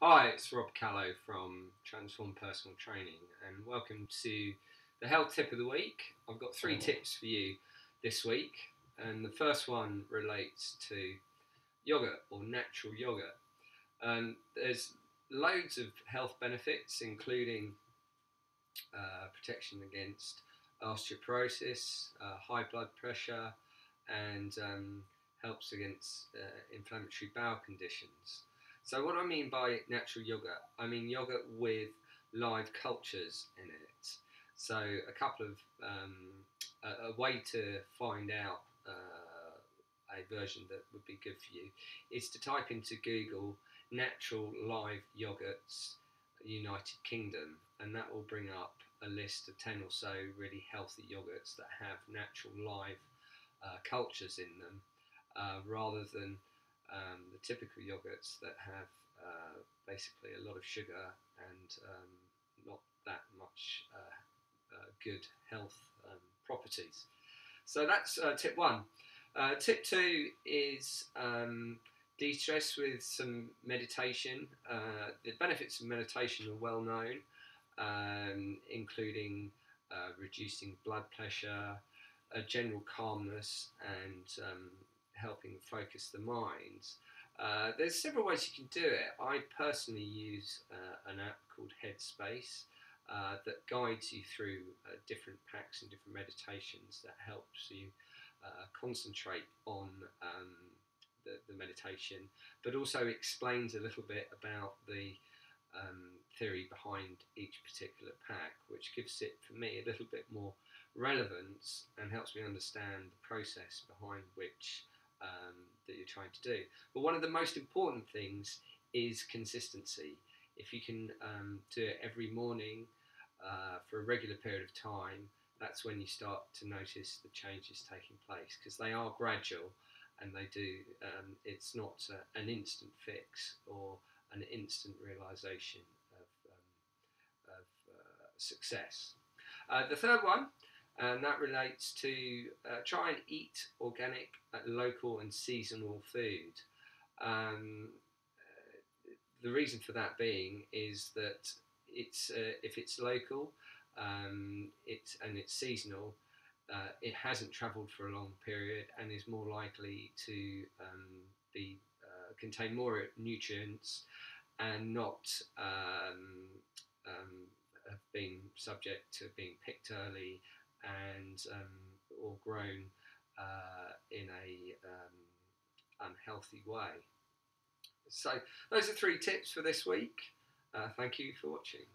Hi, it's Rob Callow from Transform Personal Training, and welcome to the health tip of the week. I've got three tips for you this week, and the first one relates to yogurt or natural yogurt. Um, there's loads of health benefits, including uh, protection against osteoporosis, uh, high blood pressure, and um, helps against uh, inflammatory bowel conditions. So, what I mean by natural yogurt, I mean yogurt with live cultures in it. So, a couple of um, a, a, way to find out uh, a version that would be good for you is to type into Google natural live yogurts United Kingdom, and that will bring up a list of 10 or so really healthy yogurts that have natural live uh, cultures in them uh, rather than um, the typical yogurts that have uh, basically a lot of sugar and um, not that much uh, uh, good health um, properties. So that's uh, tip one. tip two is um, de-stress with some meditation. the benefits of meditation are well known um, including uh, reducing blood pressure, a general calmness, and um, helping focus the mind. Uh, there's several ways you can do it. I personally use uh, an app called Headspace uh, that guides you through uh, different packs and different meditations that helps you uh, concentrate on um, the, the meditation, but also explains a little bit about the um, theory behind each particular pack, which gives it, for me, a little bit more relevance and helps me understand the process behind which um, that you're trying to do. But one of the most important things is consistency. If you can um, do it every morning uh, for a regular period of time, that's when you start to notice the changes taking place because they are gradual and they do. Um, it's not uh, an instant fix or an instant realization of, um, of uh, success. Uh, the third one, and that relates to uh, try and eat organic, uh, local, and seasonal food. Um, uh, the reason for that being is that it's uh, if it's local, um, it's and it's seasonal. It hasn't travelled for a long period and is more likely to um, be contain more nutrients and not um, um, have been subject to being picked early and um, or grown uh, in a um, unhealthy way. So those are three tips for this week. Uh, thank you for watching.